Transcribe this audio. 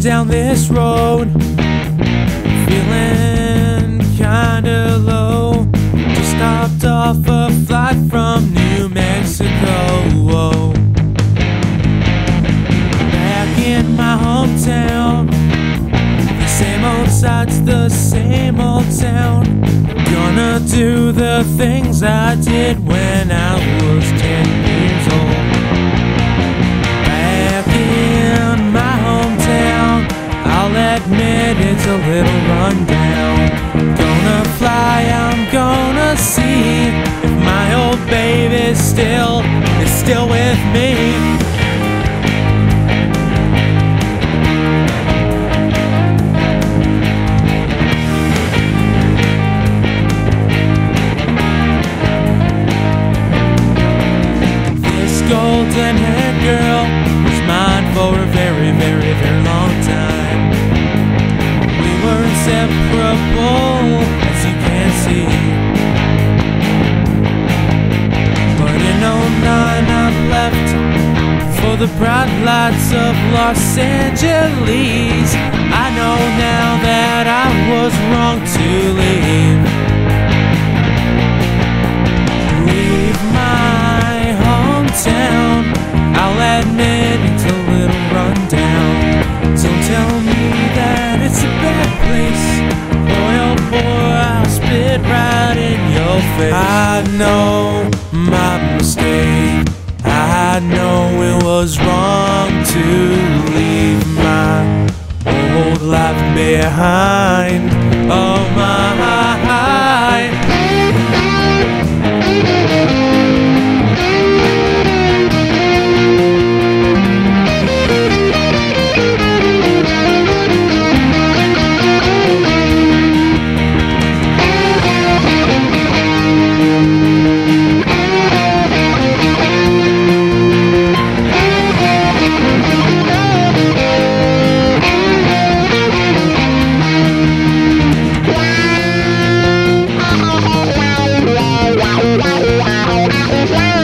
down this road, feeling kinda low. Just stopped off a flight from New Mexico. Back in my hometown, the same old sights, the same old town. Gonna do the things I did when I was 10 admit it's a little rundown. The bright lights of Los Angeles. I know now that I was wrong to leave. Leave my hometown. I'll admit it's a little rundown. Don't tell me that it's a bad place. Boy, oh boy, I'll spit right in your face. I know my mistake. I know was wrong to leave my old life behind. Oh my. Yeah.